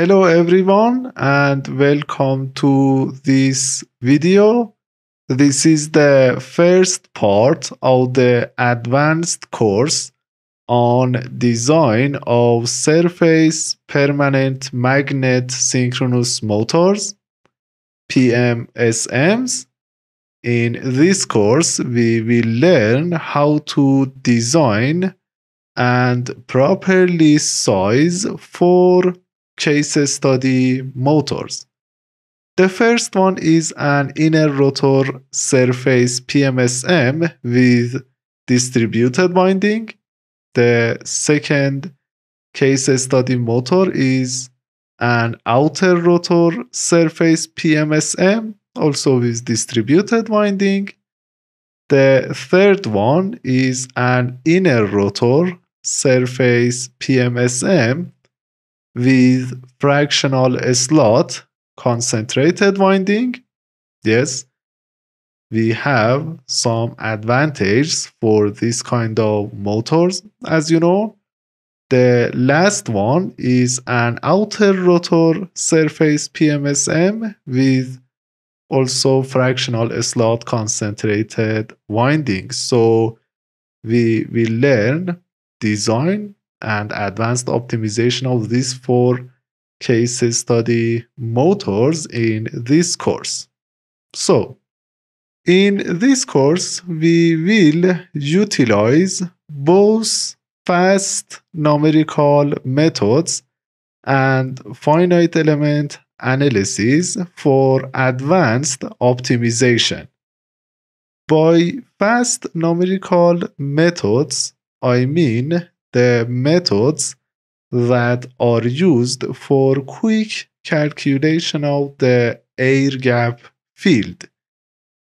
Hello everyone and welcome to this video. This is the first part of the advanced course on design of surface permanent magnet synchronous motors PMSMs. In this course we will learn how to design and properly size four case study motors. The first one is an inner rotor surface PMSM with distributed winding. The second case study motor is an outer rotor surface PMSM, also with distributed winding. The third one is an inner rotor surface PMSM with fractional slot concentrated winding, yes, we have some advantages for this kind of motors, as you know. The last one is an outer rotor surface PMSM with also fractional slot concentrated winding. So we will learn design and advanced optimization of these four case study motors in this course. So, in this course, we will utilize both fast numerical methods and finite element analysis for advanced optimization. By fast numerical methods, I mean the methods that are used for quick calculation of the air gap field.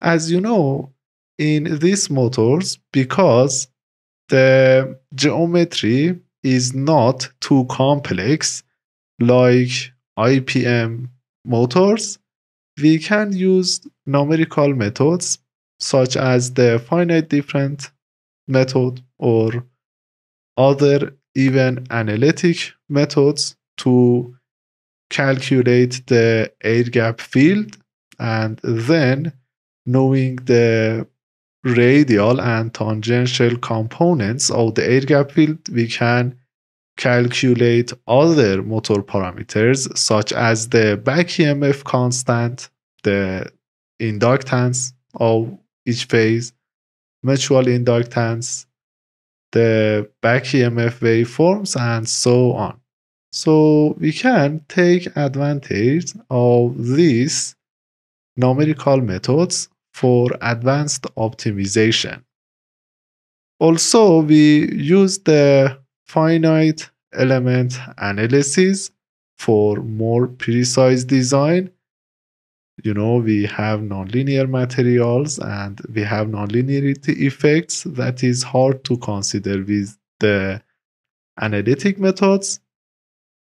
As you know, in these motors, because the geometry is not too complex like IPM motors, we can use numerical methods such as the finite difference method or other even analytic methods to calculate the air gap field and then knowing the radial and tangential components of the air gap field we can calculate other motor parameters such as the back EMF constant the inductance of each phase mutual inductance the back EMF waveforms and so on. So we can take advantage of these numerical methods for advanced optimization. Also, we use the finite element analysis for more precise design you know we have nonlinear materials and we have nonlinearity effects that is hard to consider with the analytic methods.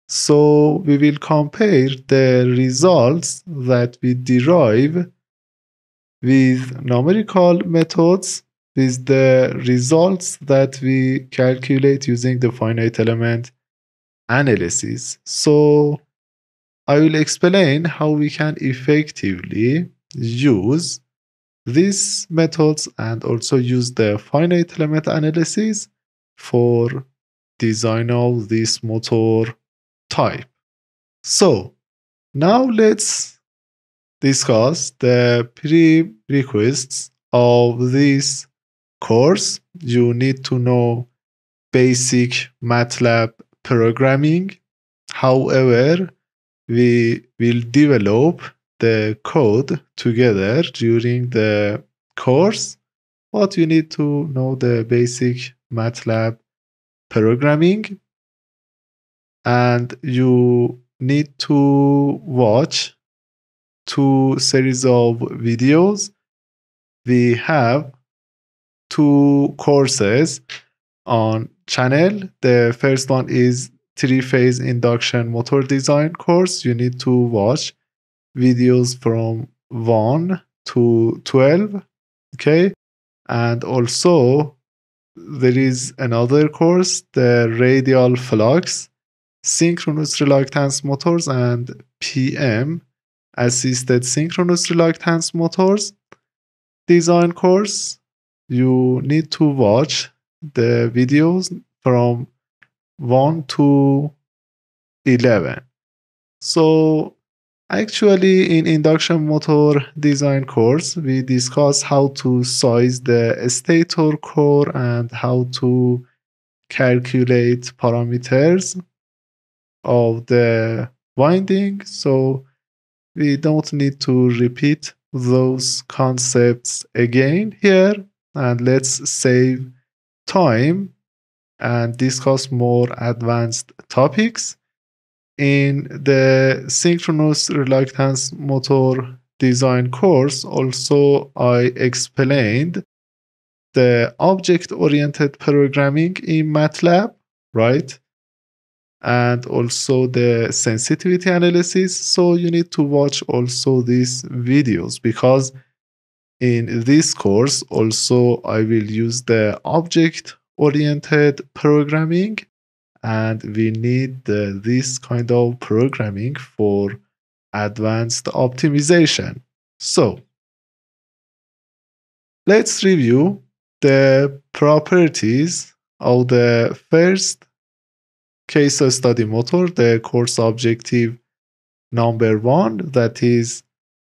So we will compare the results that we derive with numerical methods with the results that we calculate using the finite element analysis. So I will explain how we can effectively use these methods and also use the finite element analysis for design of this motor type. So now let's discuss the prerequisites of this course. You need to know basic MATLAB programming. However, we will develop the code together during the course but you need to know the basic MATLAB programming. And you need to watch two series of videos. We have two courses on channel. The first one is three phase induction motor design course, you need to watch videos from 1 to 12. Okay. And also, there is another course, the radial flux. synchronous reluctance motors and PM assisted synchronous reluctance motors design course you need to watch the videos from 1 to 11 so actually in induction motor design course we discuss how to size the stator core and how to calculate parameters of the winding. So we don't need to repeat those concepts again here. And let's save time and discuss more advanced topics in the synchronous reluctance motor design course also i explained the object oriented programming in matlab right and also the sensitivity analysis. So you need to watch also these videos because in this course also I will use the object oriented programming and we need the, this kind of programming for advanced optimization. So let's review the properties of the first case study motor, the course objective number one, that is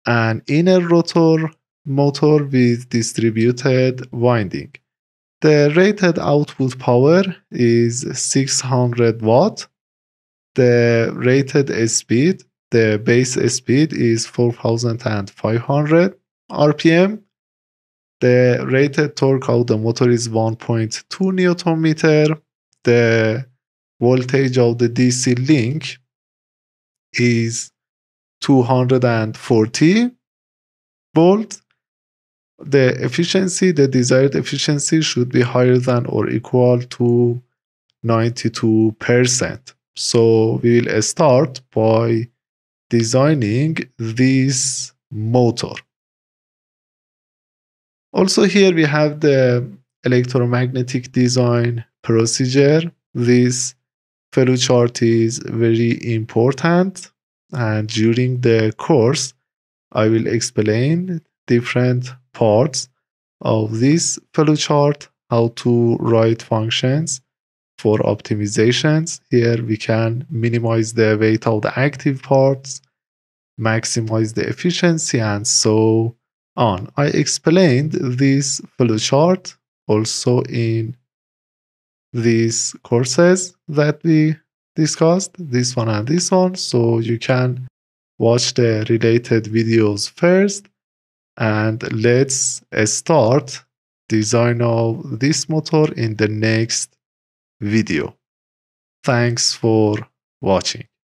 an inner rotor motor with distributed winding. The rated output power is 600 watt. The rated speed, the base speed is 4500 RPM. The rated torque of the motor is 1.2 newton meter. The voltage of the DC link is 240 volt. The efficiency, the desired efficiency should be higher than or equal to 92%. So we will start by designing this motor. Also here we have the electromagnetic design procedure. This flowchart is very important and during the course I will explain different parts of this flowchart, how to write functions for optimizations. Here we can minimize the weight of the active parts, maximize the efficiency, and so on. I explained this flowchart also in these courses that we discussed, this one and this one. So you can watch the related videos first. And let's uh, start design of this motor in the next video. Thanks for watching.